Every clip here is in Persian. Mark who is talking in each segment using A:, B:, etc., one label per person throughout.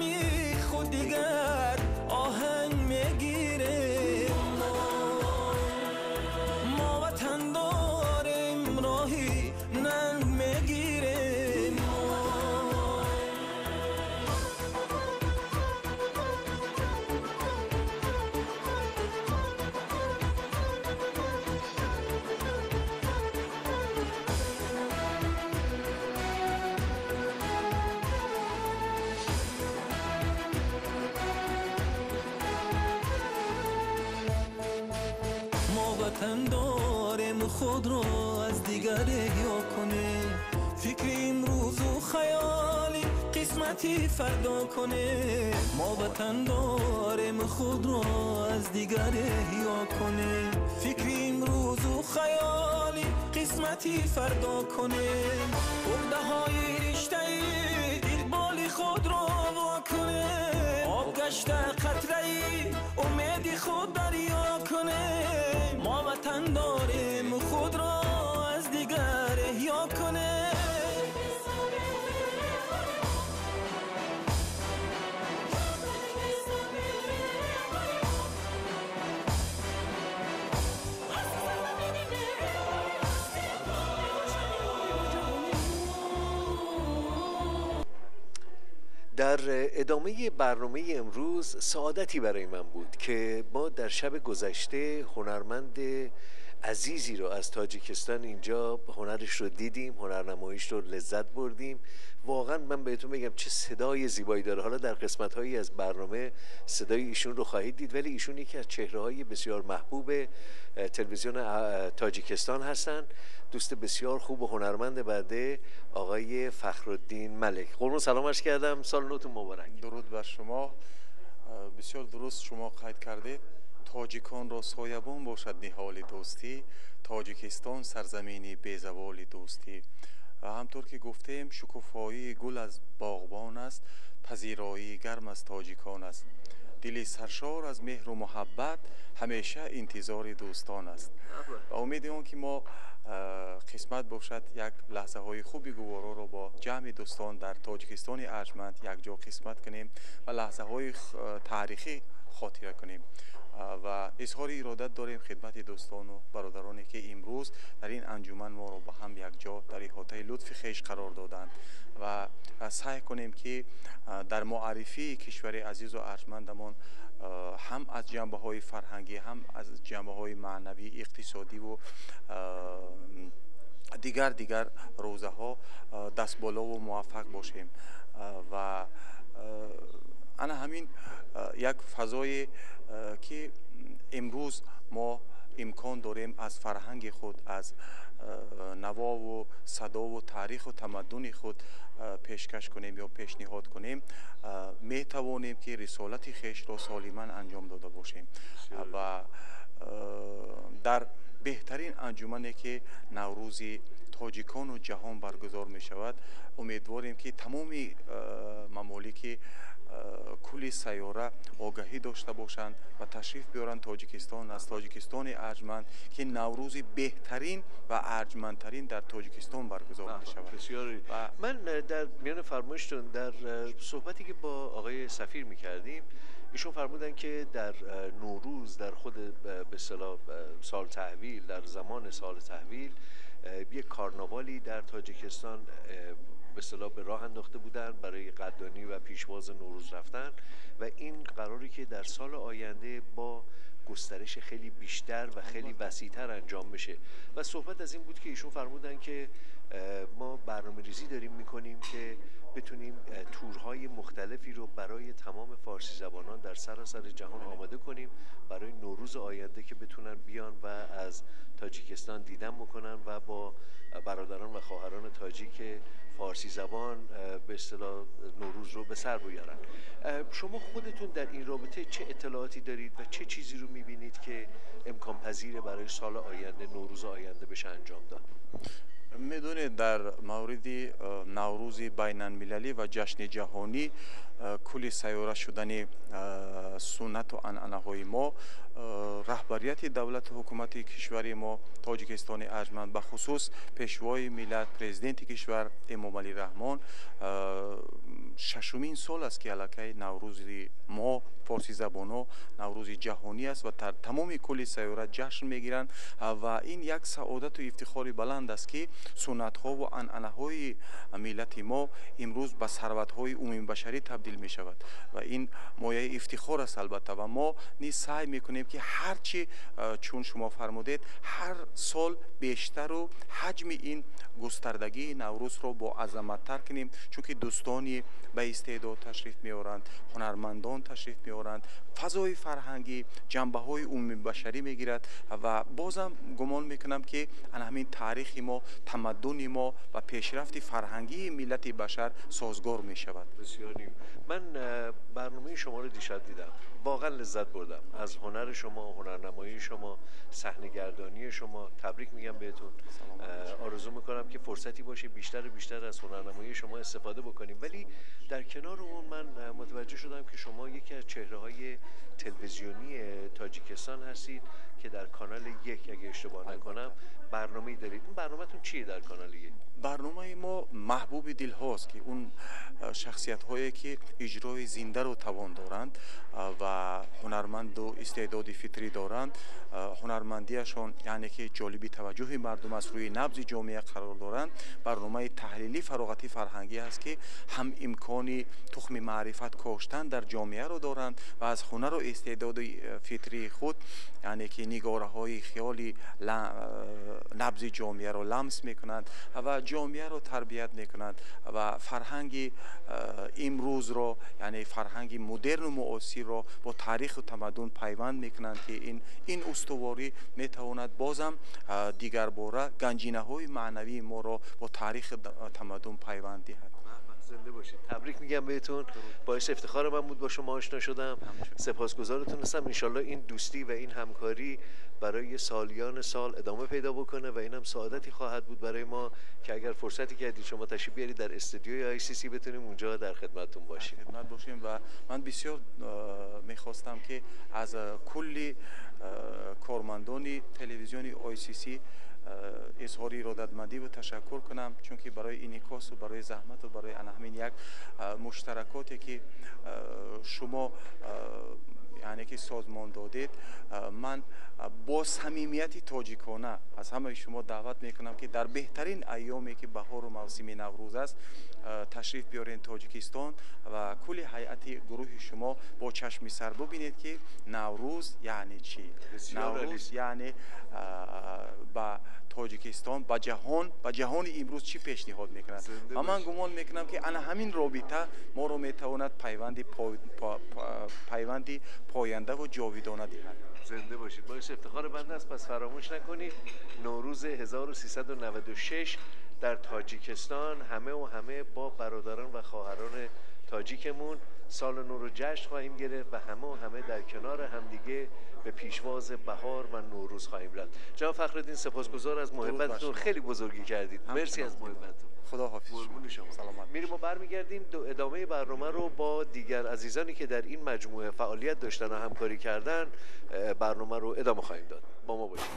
A: بحری بزمی خود دیگر آهنگ می‌گیریم ما وطن داریم خود رو از دیگر یا کنه. فکر امروز و خیالی قسمتی فردا کنه. ما وطن داریم خود رو از دیگر یا کنه. فکر امروز و خیالی قسمتی فردا کنه. عقده های رشته دلبالی خود رو وا کنه آب گشته ما
B: در ادامه برنامه امروز سعادتی برای من بود که ما در شب گذشته هنرمند عزیزی رو از تاجیکستان اینجا هنرش رو دیدیم هنرنماییش رو لذت بردیم. واقعا من بهتون بگم چه صدای زیبایی داره. حالا در قسمت هایی از برنامه صدای ایشون رو خواهید دید ولی ایشون یکی از چهره های بسیار محبوب تلویزیون تاجیکستان هستن. دوست بسیار خوب و هنرمند بعده آقای فخرالدین ملک. قربون سلام عرض کردم. سال نوتون مبارک.
C: درود بر شما. بسیار درست شما قید کردید. تاجیکان را سایبان باشد نهال دوستی تاجیکستان سرزمینی بیزوال دوستی. و همطور که گفتیم شکوفایی گل از باغبان است پذیرایی گرم از تاجیکان است. دلی سرشار از مهر و محبت همیشه انتظار دوستان است. و امید اون که ما قسمت باشد یک لحظه های خوبی گوارا را با جمع دوستان در تاجیکستان ارجمند یک جا قسمت کنیم. و اظهار ارادت داریم خدمت دوستان و برادرانی که امروز در این انجمن ما را با هم یک جا در احاطه لطف خیش قرار دادند. و سعی کنیم که در معرفی کشور عزیز و ارجمندمان هم از جنبه های فرهنگی هم از جنبه های معنوی اقتصادی و دیگر دیگر روزه ها دست بالا و موفق باشیم. و انا همین یک فضای که امروز ما امکان داریم از فرهنگ خود از نوا و صدا و تاریخ و تمدن خود پیشکش کنیم یا پیشنهاد کنیم. می توانیم که رسالت خیش را سالما انجام داده باشیم. و در بهترین انجمنی که نوروز تاجیکان و جهان برگزار می شود امیدواریم که تمام ممالک کل سیاره آگاهی داشته باشند و تشریف بیارند تاجیکستان از تاجیکستان ارجمند که نوروز بهترین و ارجمندترین در تاجیکستان برگزار می شود. و
B: من در میان فرمایشتون در صحبتی که با آقای سفیر می‌کردیم ایشون فرمودن که در نوروز در خود به سال تحویل در زمان سال تحویل یک کارناوالی در تاجیکستان به اصطلاح به راه انداخته بودن برای قدردانی و پیشواز نوروز رفتن و این قراری که در سال آینده با گسترش خیلی بیشتر و خیلی وسیعتر انجام بشه. و صحبت از این بود که ایشون فرمودن که ما برنامه ریزی داریم می‌کنیم که بتونیم تورهای مختلفی رو برای تمام فارسی زبانان در سراسر جهان آماده کنیم. برای نوروز آینده که بتونن بیان و از تاجیکستان دیدن بکنن و با برادران و خواهران تاجیک فارسی زبان به اصطلاح نوروز رو به سر بیارن. شما خودتون در این رابطه چه اطلاعاتی دارید و چه چیزی رو می‌بینید که امکان پذیره برای سال آینده نوروز آینده بشه انجام داد؟
C: می‌دونید در مورد نوروز بین المللی و جشن جهانی کلی سیاره شدن سنت و انعنه ما راهبریت دولت حکومت کشور ما تاجیکستان ارجمند به خصوص پیشوای ملت پرزیدنت کشور امام علی رحمان ششمین سال است که علاقه نوروز ما فارسی زبانو نوروز جهانی است و در تمام کلی سیاره جشن می‌گیرند و این یک سعادت و افتخار بلند است که سنت ها و انعنه های ملت ما امروز به ثروت های عمومی بشری تبدیل می شود و این مایه افتخار است البته و ما نیز سعی می‌کنیم که هرچی چون شما فرمودید هر سال بیشتر و حجم این گستردگی نوروز رو با عظمت تر کنیم چون که دوستانی به استعداد تشریف میارند هنرمندان تشریف میارند فضای فرهنگی جنبه های عمومی بشری می‌گیرد و بازم گمان می‌کنم که همین تاریخ ما تمدن ما و پیشرفت فرهنگی ملت بشر سازگار می شود
B: من برنامه شما رو دیشب دیدم. واقعا لذت بردم. از هنر شما هنرنمایی شما صحنه شما. تبریک میگم بهتون. آرزو می‌کنم که فرصتی باشه بیشتر و بیشتر از هنرنمایی شما استفاده بکنیم. ولی در کنار اون من متوجه شدم که شما یکی از چهره های تلویزیونی تاجیکستان هستید که در کانال یک اگه اشتباه نکنم برنامه دارید. این برنامهتون چیه در کانال یک؟
C: برنامه ما محبوب دل هاست که اون شخصیت هایی که اجرای زنده رو توان دارند و هنرمند و استعداد فطری دارند هنرمندیشان یعنی که جالبی توجه مردم از روی نبض جامعه قرار دارند. برنامه تحلیلی فراغتی فرهنگی است که هم امکانی تخم معرفت کاشتن در جامعه رو دارند و از هنر و استعداد فطری خود یعنی که نگاره های خیالی نبض جامعه رو لمس می‌کنند و جامعه رو تربیت می‌کنند و فرهنگ امروز رو یعنی فرهنگ مدرن و معاصر رو با تاریخ و تمدن پیوند می‌کنند که ин ин устуворӣ метавонад бозам дигарбора ганҷинаҳои маънавии моро бо таърихи тамаддун пайванд диҳад.
B: زنده باشید تبریک میگم بهتون. باعث افتخار من بود با شما آشنا شدم. سپاسگزارتون هستم. انشالله این دوستی و این همکاری برای سالیان سال ادامه پیدا بکنه و اینم سعادتی خواهد بود برای ما که اگر فرصتی کردید شما تشریف بیارید در استودیوی آی سی سی بتونیم اونجا در خدمتتون باشیم.
C: خدمت باشیم و من بسیار می‌خواستم که از کلی کارمندان تلویزیون آی سی سی Э, изҳори иродатмандиву ташаккур кунам чунки барои инъикосу барои заҳмату барои ана ҳамин як э, муштаракоте ки э, шумо یعنی که سازمان دادید من با صمیمیت تاجیکانه از همه شما دعوت میکنم که در بهترین ایامی که بهار و موسم نوروز است تشریف بیارین تاجیکستان و کل هیئت گروه شما با چشم سر ببینید که نوروز یعنی چی نوروز یعنی با тоҷикистон ба ҷаҳон ба ҷаҳони имрӯз чӣ пешниҳод мекунад? Ва ман гумон мекунам ки ана ҳамин робита моро метавонад пайванди пайванди пояндаву ҷовидона диҳад.
B: زنده باشید. باعث افتخار بنده است پس فراموش نکنید. نوروز 1396 در تاجیکستان همه و همه با برادران و خواهران تاجیکمون سال نو رو جشن خواهیم گرفت و همه و همه در کنار همدیگه به پیشواز بهار و نوروز خواهیم رفت. جناب فخرالدین سپاسگزار از محبتتون. خیلی بزرگی کردید. مرسی از محبتتون.
C: خدا حافظ
B: شما. سلامت میریم و برمیگردیم. دو ادامه برنامه رو با دیگر عزیزانی که در این مجموعه فعالیت داشتن و همکاری کردن برنامه رو ادامه خواهیم داد. با ما باشید.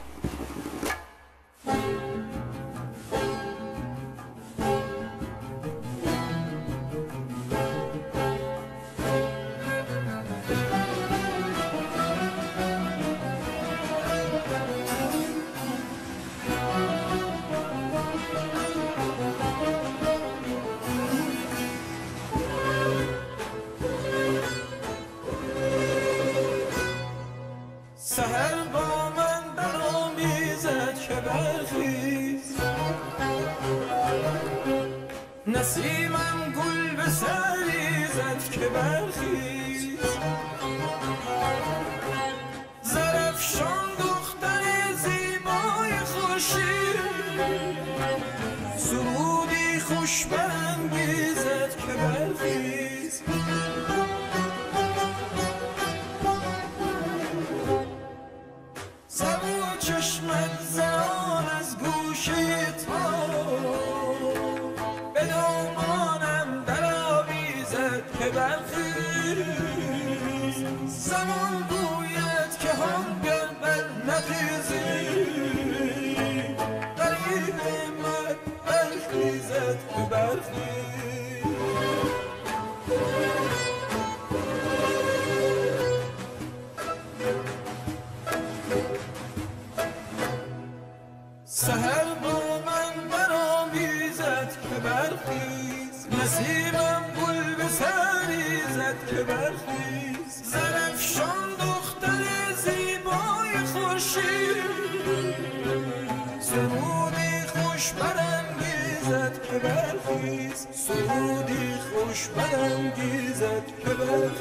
A: ببرخی سهر با من برآمیزد که برخیز. نسیمم گل به سری زد که برخیز. زرفشان دختر زیبای خوشی سرودی خوش برانگیزد که برخیز سرودی خوش برانگیزد که برخیز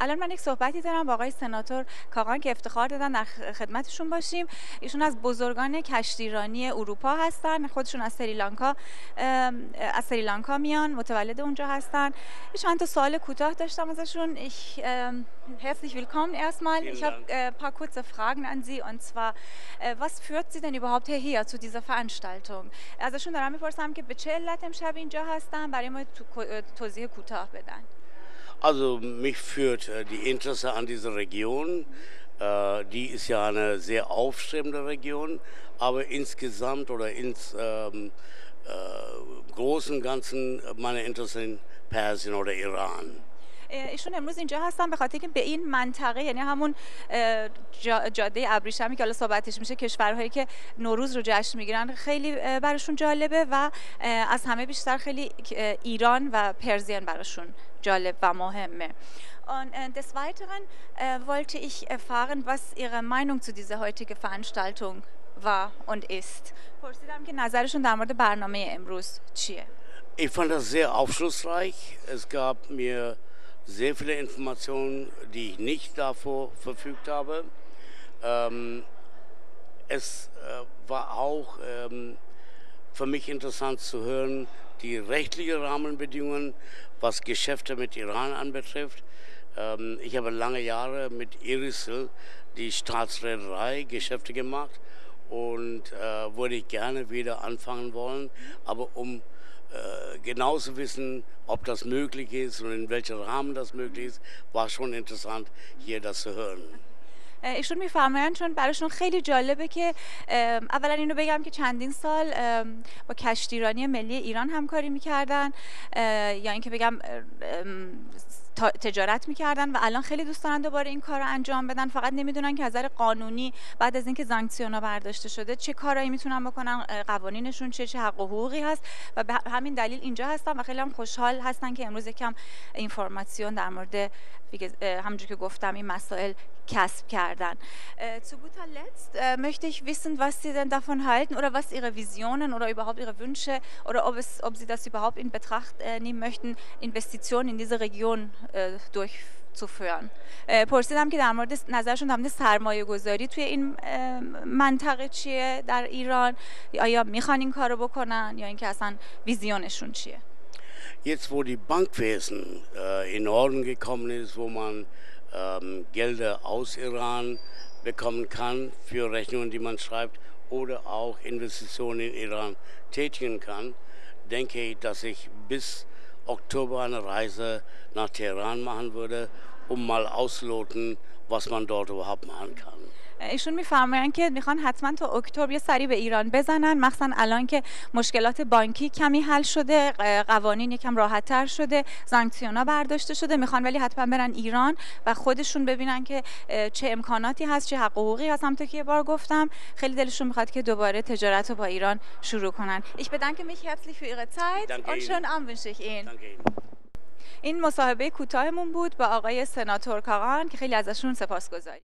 D: الان من یک صحبتی دارم با آقای سناتور کاغان که افتخار دادن در خدمتشون باشیم. ایشون از بزرگان کشتیرانی اروپا هستن. خودشون از سریلانکا از سریلانکا میان متولد اونجا هستن. چند تا سوال کوتاه داشتم ازشون. Ich herzlich willkommen erstmal. Ich habe
E: Dank.
D: äh, ein paar kurze Fragen an Sie. Und zwar äh, was führt Sie denn überhaupt hierher zu dieser Veranstaltung? ازشون دارم می‌پرسم که به چه علت امشب اینجا هستن؟ برای ما تو- توضیح کوتاه بدن.
E: Also mich führt äh, die Interesse an dieser Region. Äh, die ist ja eine sehr aufstrebende Region, aber insgesamt oder ins ähm, äh, Großen Ganzen äh, meine Interesse in Persien oder Iran.
D: ایشون امروز اینجا هستن به خاطر که به این منطقه یعنی همون جاده ابریشمی که حالا صحبتش میشه کشورهایی که نوروز رو جشن می‌گیرن خیلی براشون جالبه و از همه بیشتر خیلی ایران و پرژین براشون جالب و مهمه Und äh, des Weiteren äh, wollte ich erfahren, was Ihre Meinung zu dieser heutigen Veranstaltung war und ist.
E: Ich fand das sehr aufschlussreich. Es gab mir sehr viele Informationen, die ich nicht davor verfügt habe. Ähm, es äh, war auch ähm, für mich interessant zu hören, die rechtlichen Rahmenbedingungen, was Geschäfte mit Iran anbetrifft. Ähm, ich habe lange Jahre mit Irisel, die Staatsreederei, Geschäfte gemacht und äh, würde ich gerne wieder anfangen wollen. Aber um genau zu wissen, ob das möglich ist und in welchem Rahmen das möglich ist, war schon interessant, hier das zu hören.
D: ایشون میفرمایند چون براشون خیلی جالبه که اولا اینو بگم که چندین سال با کشتیرانی ملی ایران همکاری می‌کردن یا اینکه بگم تجارت می‌کردن و الان خیلی دوست دارن دوباره این کار رو انجام بدن. فقط نمی‌دونن که از نظر قانونی بعد از اینکه سانکسیونا برداشته شده چه کارایی می‌تونن بکنن قوانینشون چه چه حق و حقوقی هست و به همین دلیل اینجا هستن و خیلی هم خوشحال هستن که امروز یکم اینفورماسیون در مورد همونجور که گفتم این مسائل کسب کردن. Äh, zu guter Letzt äh, möchte ich wissen, was Sie denn davon halten oder was Ihre Visionen oder überhaupt Ihre Wünsche oder ob, es, ob Sie das überhaupt in Betracht äh, nehmen möchten, Investitionen in diese Region äh, durchzuführen. Äh, پرسیدم که در مورد نظرشون در مورد سرمایه گذاری توی این منطقه چیه در ایران آیا می‌خوان این کارو بکنن یا اینکه اصلا ویزیونشون چیه
E: Jetzt, wo die Bankwesen äh, in Ordnung gekommen ist, wo man ähm, Gelder aus Iran bekommen kann für Rechnungen, die man schreibt, oder auch Investitionen in Iran tätigen kann, denke ich, dass ich bis Oktober eine Reise nach Teheran machen würde, um mal ausloten, was man dort überhaupt machen kann.
D: ایشون میفرمایند که می‌خوان حتما تا اکتبر یه سری به ایران بزنن مخصوصا الان که مشکلات بانکی کمی حل شده قوانین یکم راحت تر شده سانکسیونا برداشته شده می‌خوان ولی حتما برن ایران و خودشون ببینن که چه امکاناتی هست چه حق حقوقی هست. همونطور که یه بار گفتم خیلی دلشون می‌خواد که دوباره تجارت رو با ایران شروع کنن. Ich bedanke mich herzlich für Ihre Zeit und schönen Abend wünsche ich Ihnen. این مصاحبه کوتاهمون بود با آقای سناتور کاغان که خیلی ازشون سپاسگزاریم.